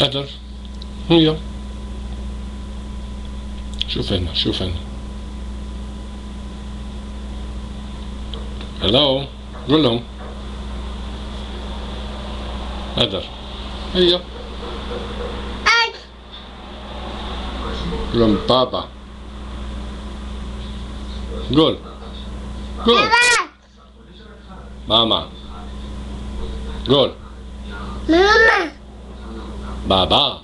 اهدر هيا شوف هنا شوف هنا هلو قول لهم اهدر هيا قول لهم بابا قول قول ماما قول ماما بابا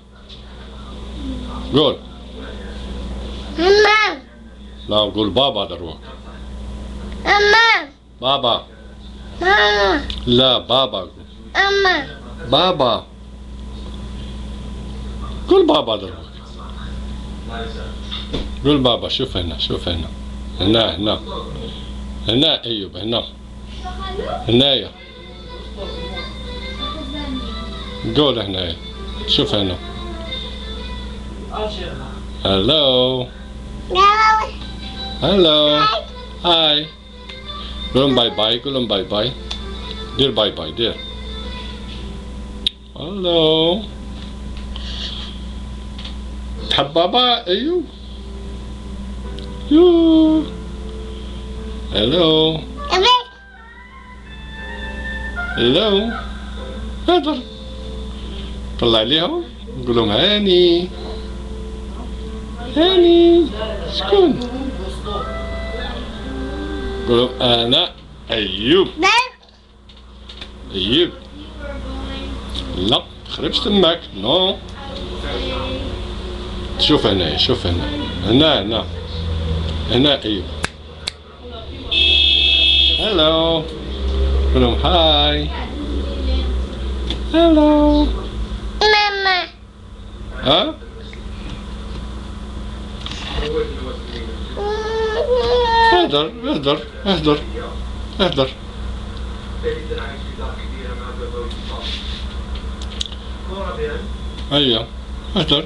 قول ماما لا قول بابا دروك ماما بابا. ماما لا بابا. ماما بابا. قول بابا دروك قول بابا شوف هنا شوف هنا هنا هنا هنا ايوب هنا هنايا قول هنايا شوف هنا هلو هلو هاي قول لهم باي باي قول لهم باي باي دير باي باي دير هلو تحب بابا ايوب يو هلو هلو طلع ليهم قول لهم هاني. هاني شكون قول لهم أنا أيوب. أيوب. لا تخربش تمك نو. شوف هنا شوف هنا. هنا هنا. هنا أيوب. هلو قول لهم هاي. هلو ها اهدر اهدر اهدر اهدر ايوه اهدر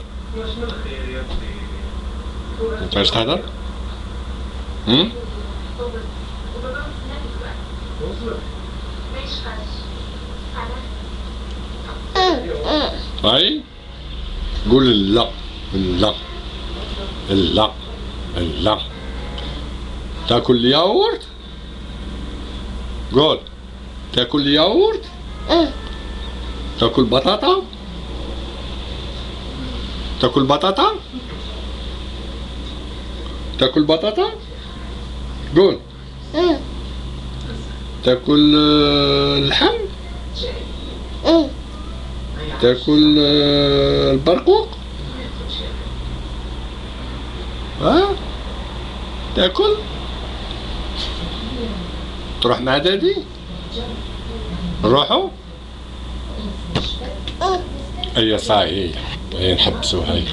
انت عايز تهدر؟ هم؟ اي قول لا لا لا لا. تاكل ياورت؟ قول تاكل ياورت؟ تاكل بطاطا؟ تاكل بطاطا؟ تاكل بطاطا؟ قول. تاكل آه، اللحم تاكل آه، البرقوق؟ ها؟ تاكل؟ تروح مع دادي نروحوا اي صحيح. هي نحبسوا هاي